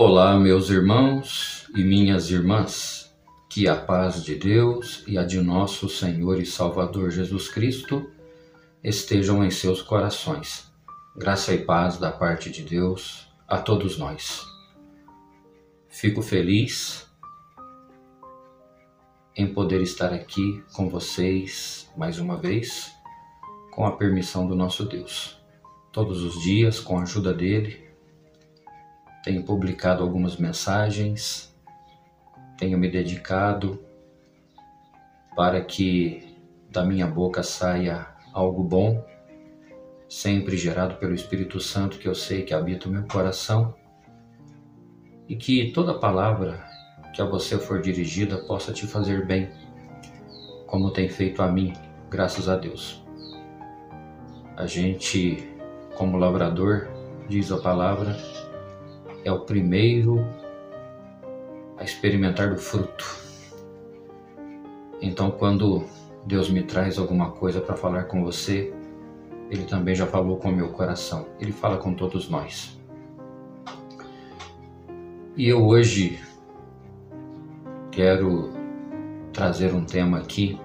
Olá, meus irmãos e minhas irmãs, que a paz de Deus e a de nosso Senhor e Salvador Jesus Cristo estejam em seus corações. Graça e paz da parte de Deus a todos nós. Fico feliz em poder estar aqui com vocês mais uma vez, com a permissão do nosso Deus. Todos os dias, com a ajuda dele, tenho publicado algumas mensagens, tenho me dedicado para que da minha boca saia algo bom, sempre gerado pelo Espírito Santo que eu sei que habita o meu coração, e que toda palavra que a você for dirigida possa te fazer bem, como tem feito a mim, graças a Deus. A gente, como lavrador, diz a palavra, é o primeiro a experimentar do fruto. Então, quando Deus me traz alguma coisa para falar com você, Ele também já falou com o meu coração. Ele fala com todos nós. E eu hoje quero trazer um tema aqui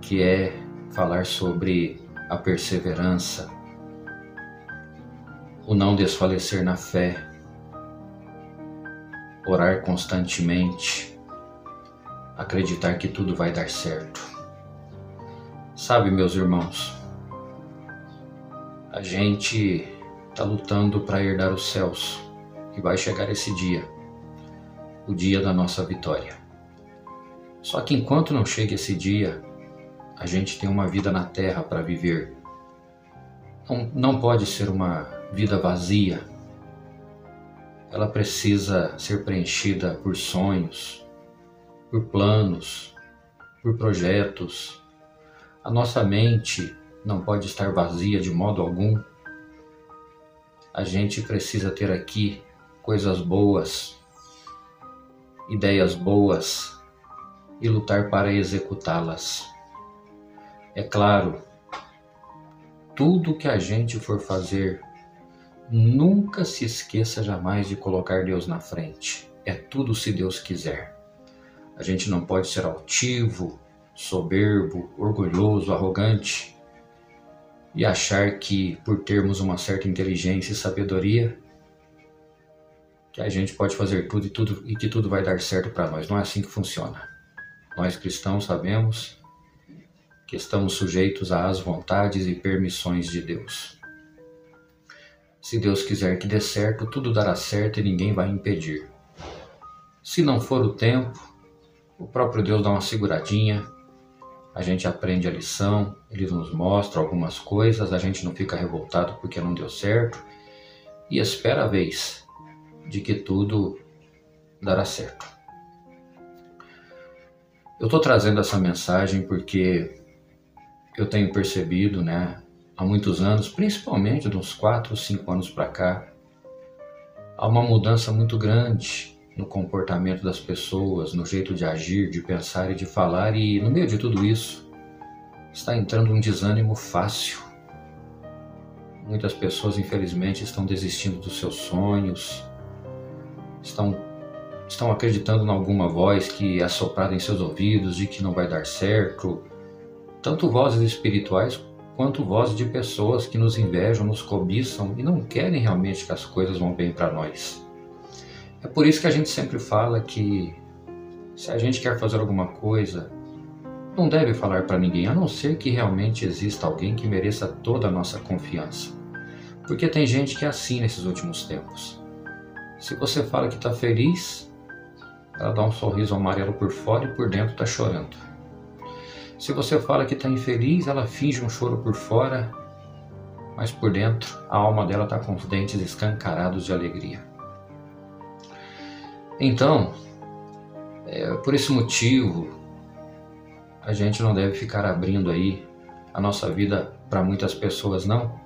que é falar sobre a perseverança o não desfalecer na fé, orar constantemente, acreditar que tudo vai dar certo. Sabe, meus irmãos, a gente está lutando para herdar os céus e vai chegar esse dia, o dia da nossa vitória. Só que enquanto não chega esse dia, a gente tem uma vida na terra para viver. Não, não pode ser uma vida vazia, ela precisa ser preenchida por sonhos, por planos, por projetos. A nossa mente não pode estar vazia de modo algum. A gente precisa ter aqui coisas boas, ideias boas e lutar para executá-las. É claro, tudo que a gente for fazer Nunca se esqueça jamais de colocar Deus na frente. É tudo se Deus quiser. A gente não pode ser altivo, soberbo, orgulhoso, arrogante e achar que por termos uma certa inteligência e sabedoria que a gente pode fazer tudo e tudo e que tudo vai dar certo para nós. Não é assim que funciona. Nós cristãos sabemos que estamos sujeitos às vontades e permissões de Deus. Se Deus quiser que dê certo, tudo dará certo e ninguém vai impedir. Se não for o tempo, o próprio Deus dá uma seguradinha, a gente aprende a lição, ele nos mostra algumas coisas, a gente não fica revoltado porque não deu certo e espera a vez de que tudo dará certo. Eu estou trazendo essa mensagem porque eu tenho percebido, né, há muitos anos, principalmente de uns 4 ou 5 anos para cá, há uma mudança muito grande no comportamento das pessoas, no jeito de agir, de pensar e de falar, e no meio de tudo isso está entrando um desânimo fácil. Muitas pessoas, infelizmente, estão desistindo dos seus sonhos, estão, estão acreditando em alguma voz que é assoprada em seus ouvidos de que não vai dar certo, tanto vozes espirituais quanto voz de pessoas que nos invejam, nos cobiçam e não querem realmente que as coisas vão bem para nós. É por isso que a gente sempre fala que se a gente quer fazer alguma coisa, não deve falar para ninguém, a não ser que realmente exista alguém que mereça toda a nossa confiança. Porque tem gente que é assim nesses últimos tempos. Se você fala que está feliz, ela dá um sorriso amarelo por fora e por dentro está chorando. Se você fala que está infeliz, ela finge um choro por fora, mas por dentro a alma dela está com os dentes escancarados de alegria. Então, é, por esse motivo, a gente não deve ficar abrindo aí a nossa vida para muitas pessoas, não.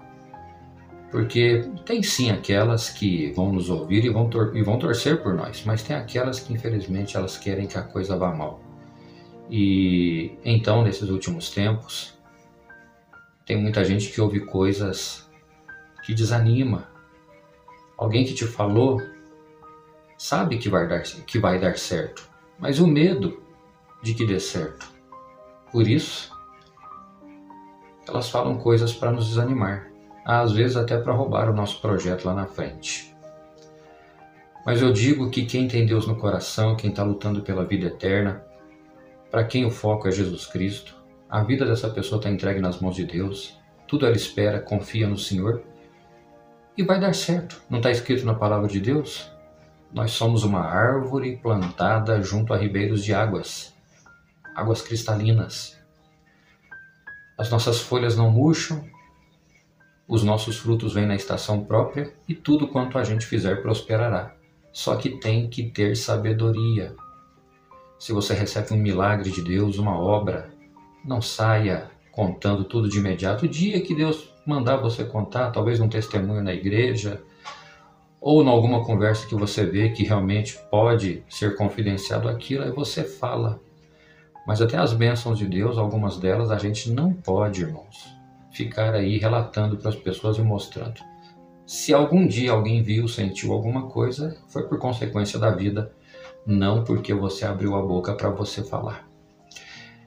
Porque tem sim aquelas que vão nos ouvir e vão, e vão torcer por nós, mas tem aquelas que infelizmente elas querem que a coisa vá mal. E então, nesses últimos tempos, tem muita gente que ouve coisas que desanima. Alguém que te falou sabe que vai dar, que vai dar certo, mas o medo de que dê certo. Por isso, elas falam coisas para nos desanimar, às vezes até para roubar o nosso projeto lá na frente. Mas eu digo que quem tem Deus no coração, quem está lutando pela vida eterna, para quem o foco é Jesus Cristo, a vida dessa pessoa está entregue nas mãos de Deus, tudo ela espera, confia no Senhor e vai dar certo. Não está escrito na palavra de Deus? Nós somos uma árvore plantada junto a ribeiros de águas, águas cristalinas. As nossas folhas não murcham, os nossos frutos vêm na estação própria e tudo quanto a gente fizer prosperará. Só que tem que ter sabedoria. Se você recebe um milagre de Deus, uma obra, não saia contando tudo de imediato. O dia que Deus mandar você contar, talvez um testemunho na igreja, ou em alguma conversa que você vê que realmente pode ser confidenciado aquilo, aí você fala. Mas até as bênçãos de Deus, algumas delas a gente não pode, irmãos, ficar aí relatando para as pessoas e mostrando. Se algum dia alguém viu, sentiu alguma coisa, foi por consequência da vida, não porque você abriu a boca para você falar.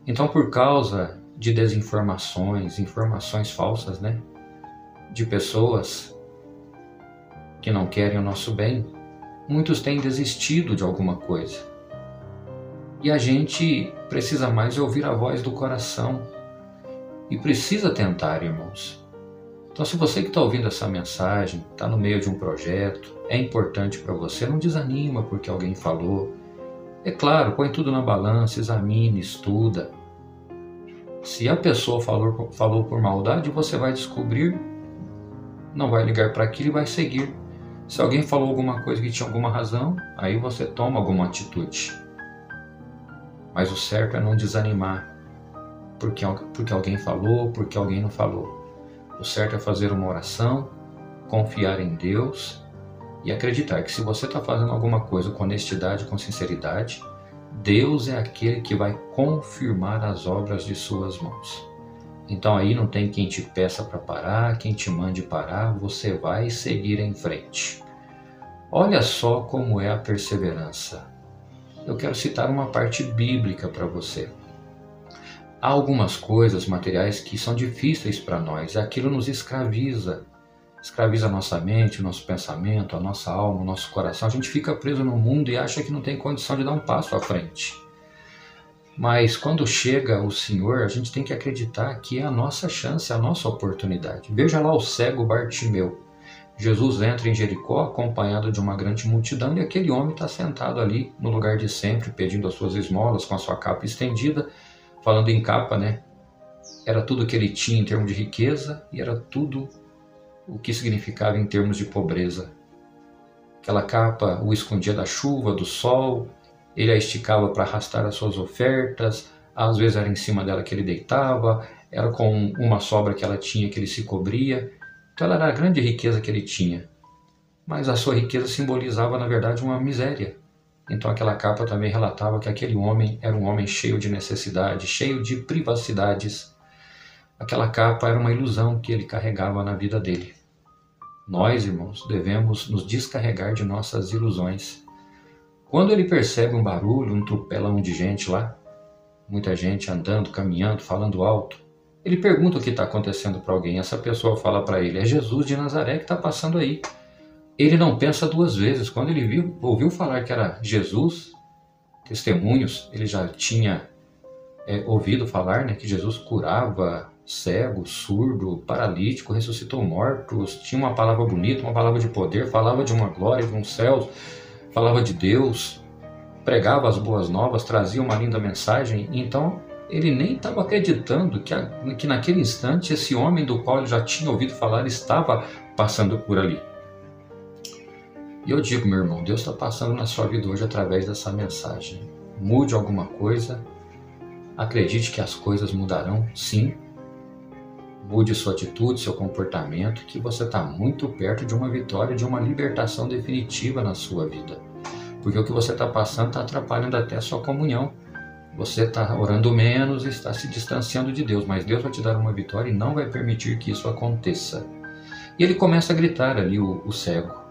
Então, por causa de desinformações, informações falsas, né? De pessoas que não querem o nosso bem, muitos têm desistido de alguma coisa. E a gente precisa mais ouvir a voz do coração e precisa tentar, irmãos. Então, se você que está ouvindo essa mensagem, está no meio de um projeto, é importante para você, não desanima porque alguém falou. É claro, põe tudo na balança, examine, estuda. Se a pessoa falou, falou por maldade, você vai descobrir, não vai ligar para aquilo e vai seguir. Se alguém falou alguma coisa que tinha alguma razão, aí você toma alguma atitude. Mas o certo é não desanimar porque, porque alguém falou, porque alguém não falou. O certo é fazer uma oração, confiar em Deus e acreditar que se você está fazendo alguma coisa com honestidade, com sinceridade, Deus é aquele que vai confirmar as obras de suas mãos. Então aí não tem quem te peça para parar, quem te mande parar, você vai seguir em frente. Olha só como é a perseverança. Eu quero citar uma parte bíblica para você. Há algumas coisas materiais que são difíceis para nós, aquilo nos escraviza. Escraviza a nossa mente, o nosso pensamento, a nossa alma, o nosso coração. A gente fica preso no mundo e acha que não tem condição de dar um passo à frente. Mas quando chega o Senhor, a gente tem que acreditar que é a nossa chance, a nossa oportunidade. Veja lá o cego Bartimeu. Jesus entra em Jericó acompanhado de uma grande multidão e aquele homem está sentado ali no lugar de sempre, pedindo as suas esmolas com a sua capa estendida falando em capa, né? Era tudo que ele tinha em termos de riqueza e era tudo o que significava em termos de pobreza. Aquela capa o escondia da chuva, do sol, ele a esticava para arrastar as suas ofertas, às vezes era em cima dela que ele deitava, era com uma sobra que ela tinha que ele se cobria. Então ela era a grande riqueza que ele tinha. Mas a sua riqueza simbolizava, na verdade, uma miséria. Então aquela capa também relatava que aquele homem era um homem cheio de necessidade, cheio de privacidades. Aquela capa era uma ilusão que ele carregava na vida dele. Nós, irmãos, devemos nos descarregar de nossas ilusões. Quando ele percebe um barulho, um tropelão de gente lá, muita gente andando, caminhando, falando alto, ele pergunta o que está acontecendo para alguém. Essa pessoa fala para ele: É Jesus de Nazaré que está passando aí ele não pensa duas vezes. Quando ele viu, ouviu falar que era Jesus, testemunhos, ele já tinha é, ouvido falar né, que Jesus curava cego, surdo, paralítico, ressuscitou mortos, tinha uma palavra bonita, uma palavra de poder, falava de uma glória, de um céu, falava de Deus, pregava as boas novas, trazia uma linda mensagem. Então ele nem estava acreditando que, que naquele instante esse homem do qual ele já tinha ouvido falar estava passando por ali. E eu digo, meu irmão, Deus está passando na sua vida hoje através dessa mensagem. Mude alguma coisa, acredite que as coisas mudarão, sim. Mude sua atitude, seu comportamento, que você está muito perto de uma vitória, de uma libertação definitiva na sua vida. Porque o que você está passando está atrapalhando até a sua comunhão. Você está orando menos está se distanciando de Deus, mas Deus vai te dar uma vitória e não vai permitir que isso aconteça. E ele começa a gritar ali, o, o cego.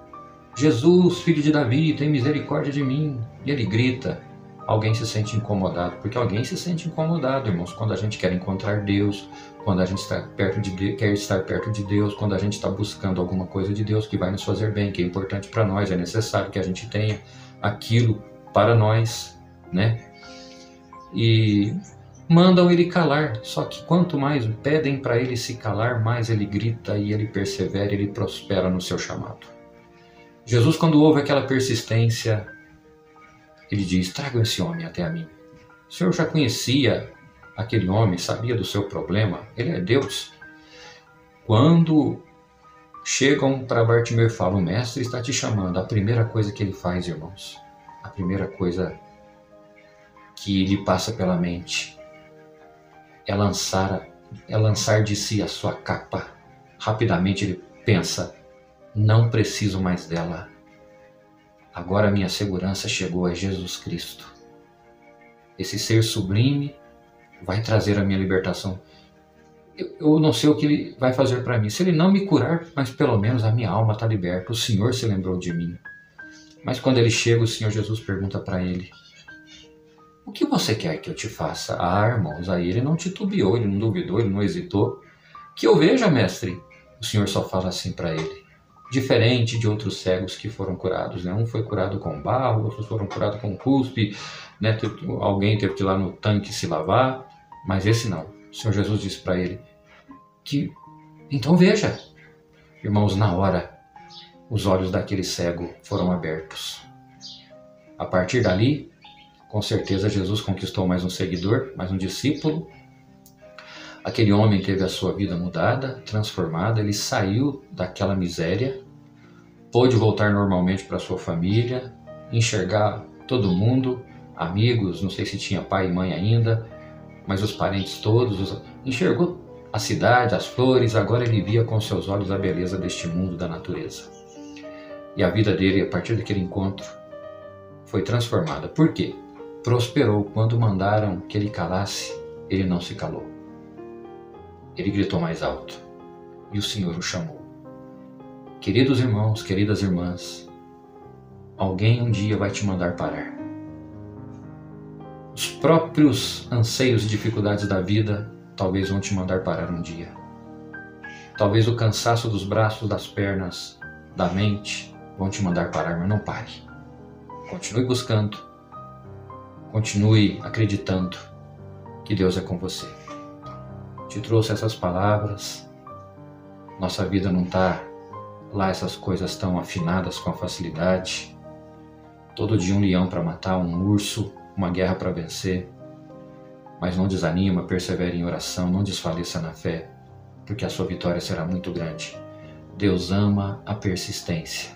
Jesus, filho de Davi, tem misericórdia de mim. E ele grita. Alguém se sente incomodado, porque alguém se sente incomodado, irmãos, quando a gente quer encontrar Deus, quando a gente está perto de Deus, quer estar perto de Deus, quando a gente está buscando alguma coisa de Deus que vai nos fazer bem, que é importante para nós, é necessário que a gente tenha aquilo para nós, né? E mandam ele calar, só que quanto mais pedem para ele se calar, mais ele grita e ele persevera, ele prospera no seu chamado. Jesus, quando houve aquela persistência, ele diz: Tragam esse homem até a mim. O Senhor já conhecia aquele homem, sabia do seu problema, ele é Deus. Quando chegam para Bartimeu e falam: O mestre está te chamando, a primeira coisa que ele faz, irmãos, a primeira coisa que lhe passa pela mente é lançar, é lançar de si a sua capa. Rapidamente ele pensa: não preciso mais dela. Agora minha segurança chegou a Jesus Cristo. Esse ser sublime vai trazer a minha libertação. Eu, eu não sei o que ele vai fazer para mim. Se ele não me curar, mas pelo menos a minha alma está liberta. O Senhor se lembrou de mim. Mas quando ele chega, o Senhor Jesus pergunta para ele: O que você quer que eu te faça? Ah, irmãos, aí ele não titubeou, ele não duvidou, ele não hesitou. Que eu veja, mestre. O Senhor só fala assim para ele: diferente de outros cegos que foram curados. Né? Um foi curado com barro, outros foram curados com cuspe, né? alguém teve que ir lá no tanque se lavar, mas esse não. O Senhor Jesus disse para ele que, então veja, irmãos, na hora, os olhos daquele cego foram abertos. A partir dali, com certeza Jesus conquistou mais um seguidor, mais um discípulo, Aquele homem teve a sua vida mudada, transformada, ele saiu daquela miséria, pôde voltar normalmente para sua família, enxergar todo mundo, amigos, não sei se tinha pai e mãe ainda, mas os parentes todos, enxergou a cidade, as flores, agora ele via com seus olhos a beleza deste mundo da natureza. E a vida dele, a partir daquele encontro, foi transformada. Por quê? Prosperou. Quando mandaram que ele calasse, ele não se calou. Ele gritou mais alto e o Senhor o chamou. Queridos irmãos, queridas irmãs, alguém um dia vai te mandar parar. Os próprios anseios e dificuldades da vida talvez vão te mandar parar um dia. Talvez o cansaço dos braços, das pernas, da mente vão te mandar parar, mas não pare. Continue buscando. Continue acreditando que Deus é com você te trouxe essas palavras. Nossa vida não está lá essas coisas tão afinadas com facilidade. Todo dia um leão para matar, um urso, uma guerra para vencer. Mas não desanima, persevere em oração, não desfaleça na fé, porque a sua vitória será muito grande. Deus ama a persistência.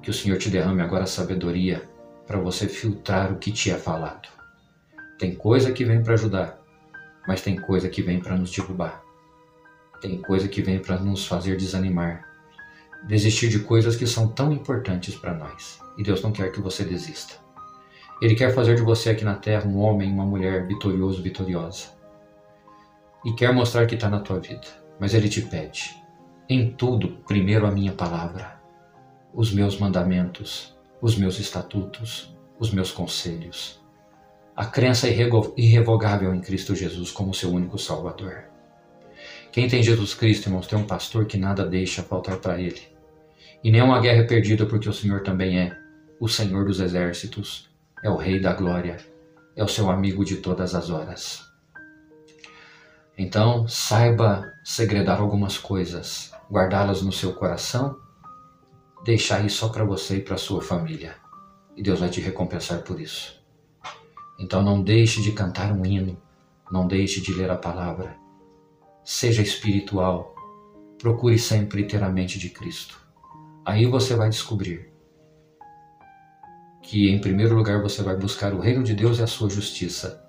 Que o Senhor te derrame agora a sabedoria para você filtrar o que te é falado. Tem coisa que vem para ajudar, mas tem coisa que vem para nos derrubar. Tem coisa que vem para nos fazer desanimar. Desistir de coisas que são tão importantes para nós. E Deus não quer que você desista. Ele quer fazer de você aqui na terra um homem, uma mulher vitorioso, vitoriosa. E quer mostrar que está na tua vida. Mas Ele te pede, em tudo, primeiro a minha palavra, os meus mandamentos, os meus estatutos, os meus conselhos a crença irrevogável em Cristo Jesus como seu único Salvador. Quem tem Jesus Cristo, irmãos, tem um pastor que nada deixa faltar para ele. E nenhuma guerra é perdida porque o Senhor também é o Senhor dos exércitos, é o Rei da glória, é o seu amigo de todas as horas. Então, saiba segredar algumas coisas, guardá-las no seu coração, deixar isso só para você e para sua família. E Deus vai te recompensar por isso. Então não deixe de cantar um hino, não deixe de ler a palavra. Seja espiritual, procure sempre ter a mente de Cristo. Aí você vai descobrir que, em primeiro lugar, você vai buscar o reino de Deus e a sua justiça,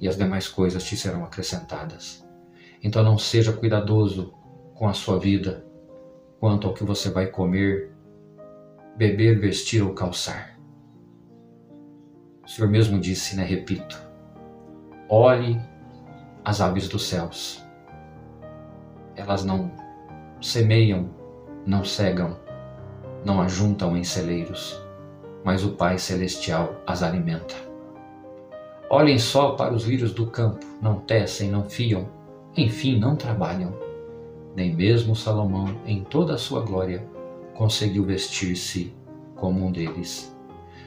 e as demais coisas te serão acrescentadas. Então não seja cuidadoso com a sua vida quanto ao que você vai comer, beber, vestir ou calçar. O Senhor mesmo disse, né? Repito: olhe as aves dos céus. Elas não semeiam, não cegam, não ajuntam em celeiros, mas o Pai Celestial as alimenta. Olhem só para os lírios do campo, não tecem, não fiam, enfim, não trabalham. Nem mesmo Salomão, em toda a sua glória, conseguiu vestir-se como um deles.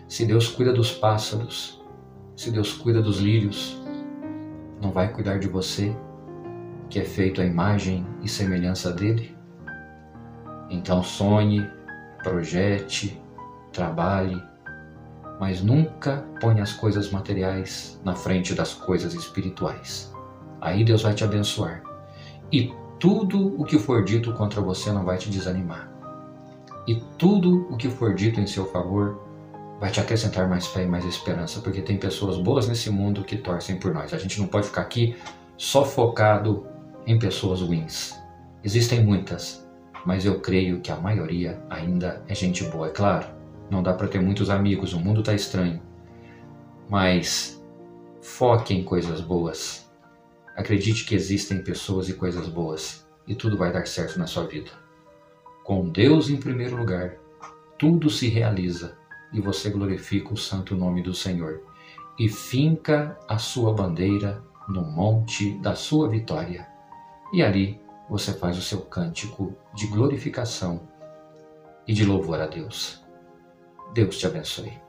Se Deus cuida dos pássaros, se Deus cuida dos lírios, não vai cuidar de você, que é feito à imagem e semelhança dele? Então sonhe, projete, trabalhe, mas nunca ponha as coisas materiais na frente das coisas espirituais. Aí Deus vai te abençoar. E tudo o que for dito contra você não vai te desanimar. E tudo o que for dito em seu favor vai te acrescentar mais fé e mais esperança, porque tem pessoas boas nesse mundo que torcem por nós. A gente não pode ficar aqui só focado em pessoas ruins. Existem muitas, mas eu creio que a maioria ainda é gente boa. É claro, não dá para ter muitos amigos, o mundo está estranho. Mas foque em coisas boas. Acredite que existem pessoas e coisas boas e tudo vai dar certo na sua vida. Com Deus em primeiro lugar, tudo se realiza e você glorifica o santo nome do Senhor e finca a sua bandeira no monte da sua vitória. E ali você faz o seu cântico de glorificação e de louvor a Deus. Deus te abençoe.